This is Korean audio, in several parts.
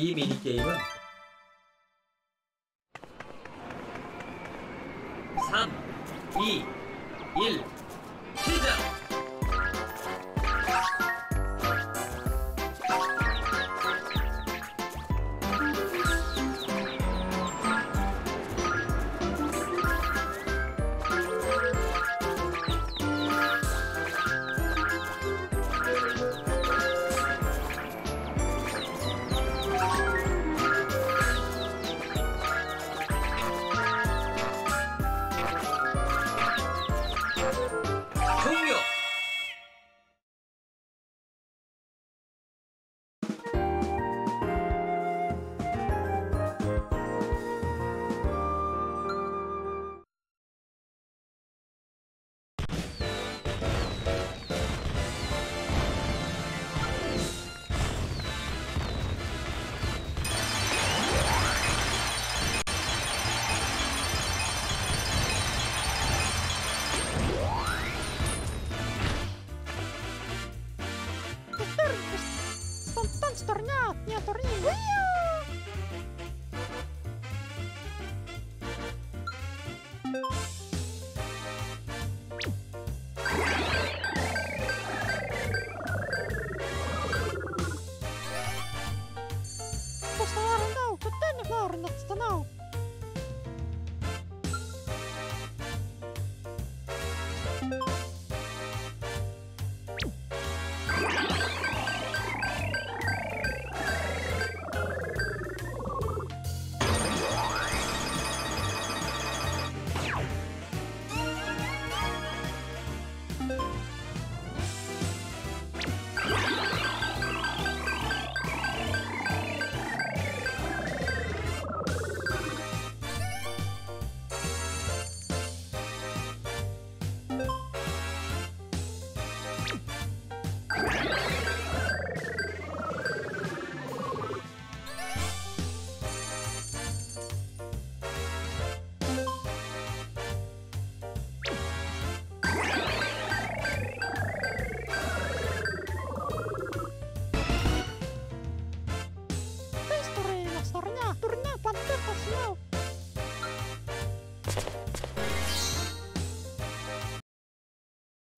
이 미니게임은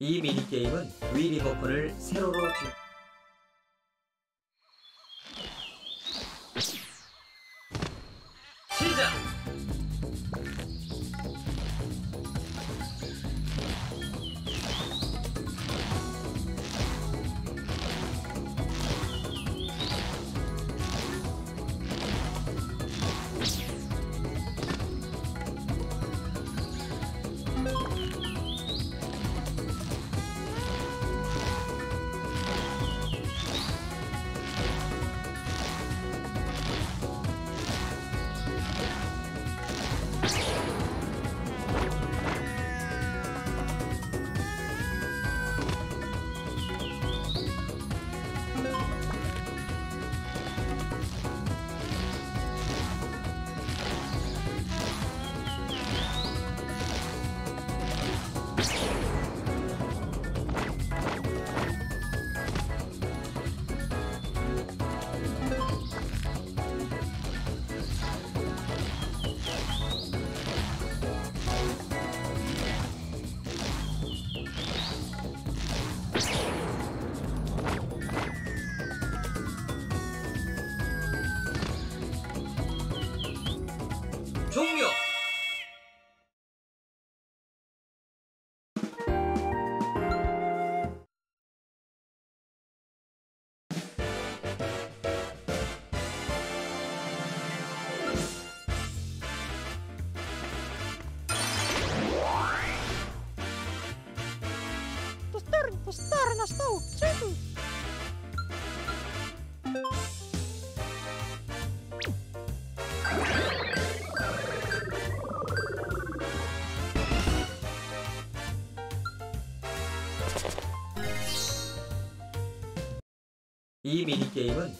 이 미니게임은 위 리모컨을 세로로 종료! 이 미니게임은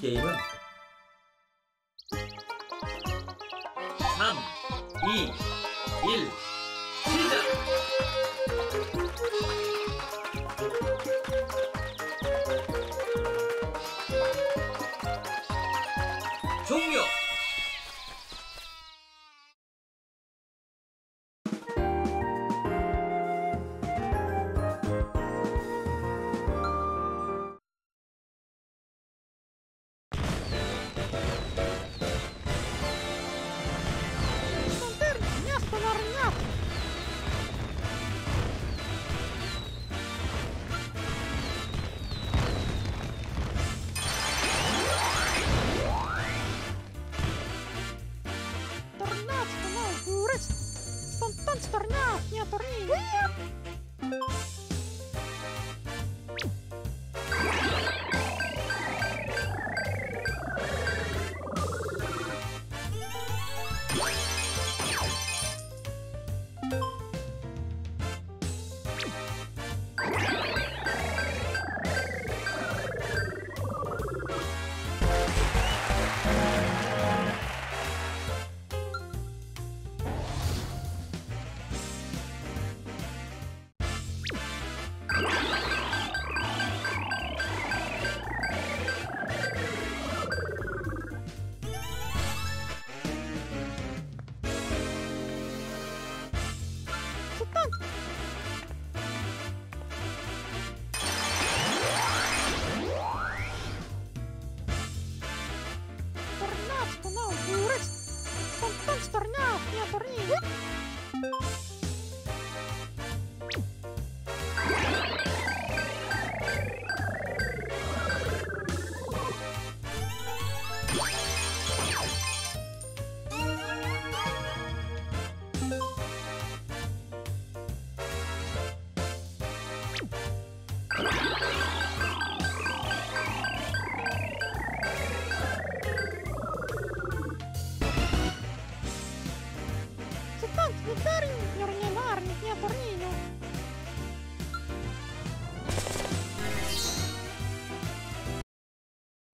姐们。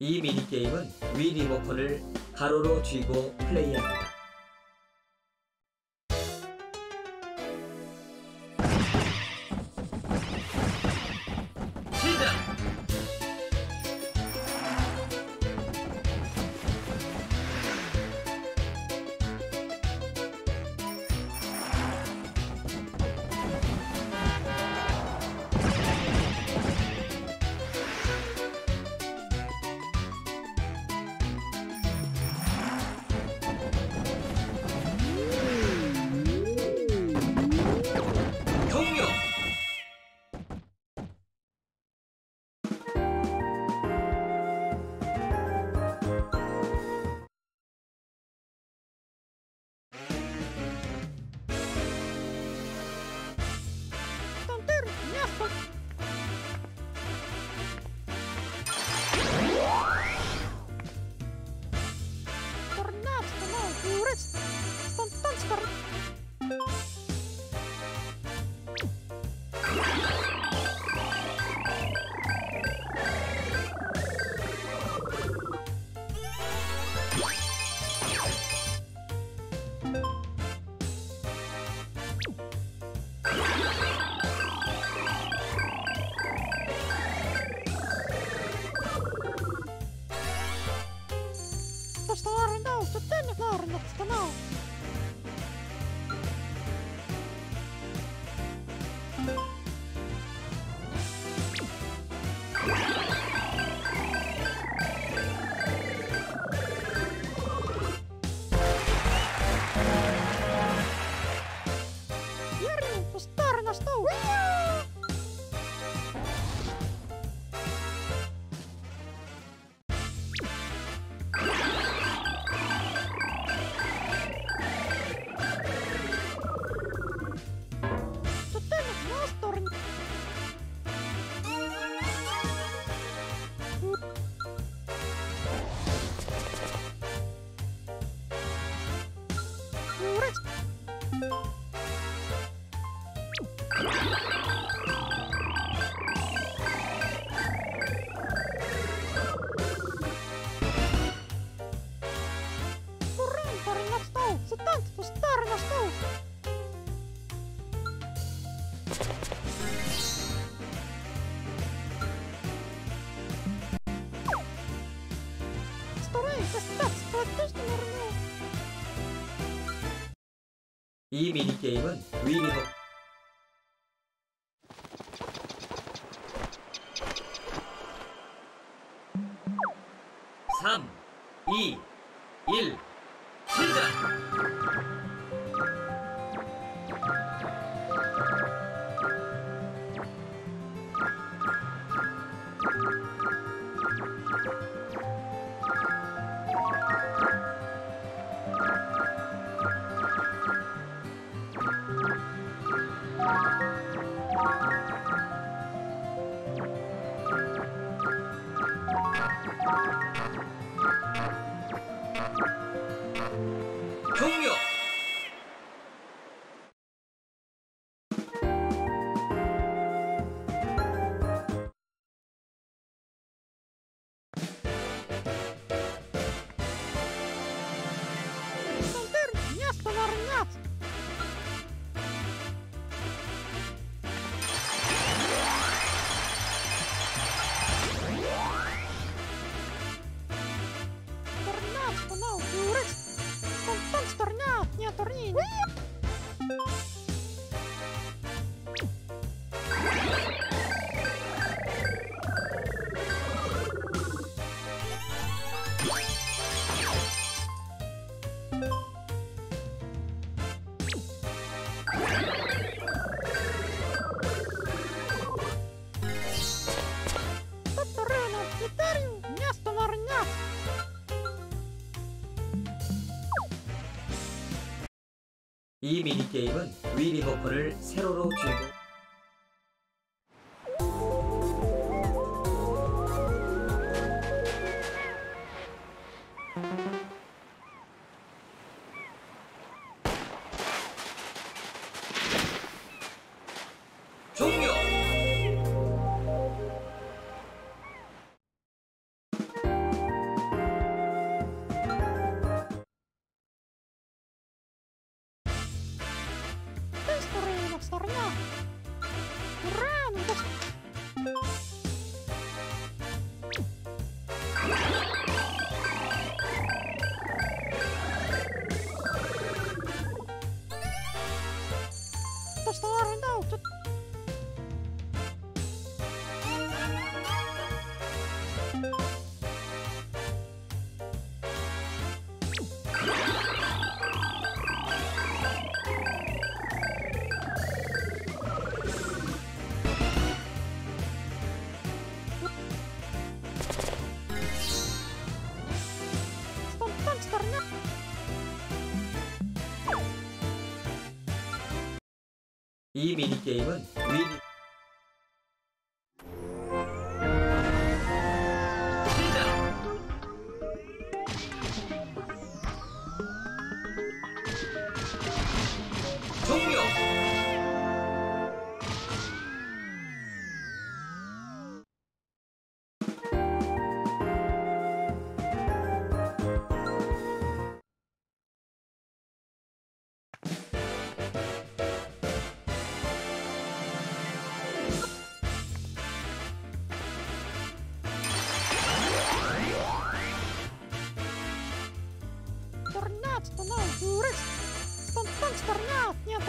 이 미니게임은 위 리모컨을 가로로 쥐고 플레이합니다. 이 미니게임은 위 리모 3, 2, 1, 시작! 이 미니게임은 위 리모컨을 세로로 쥐고 이 미니게임은 위 리... Спонтан, спорнат, нет.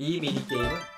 이 미니게임은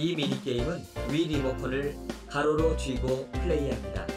이 미니게임은 위 리모컨을 가로로 쥐고 플레이합니다.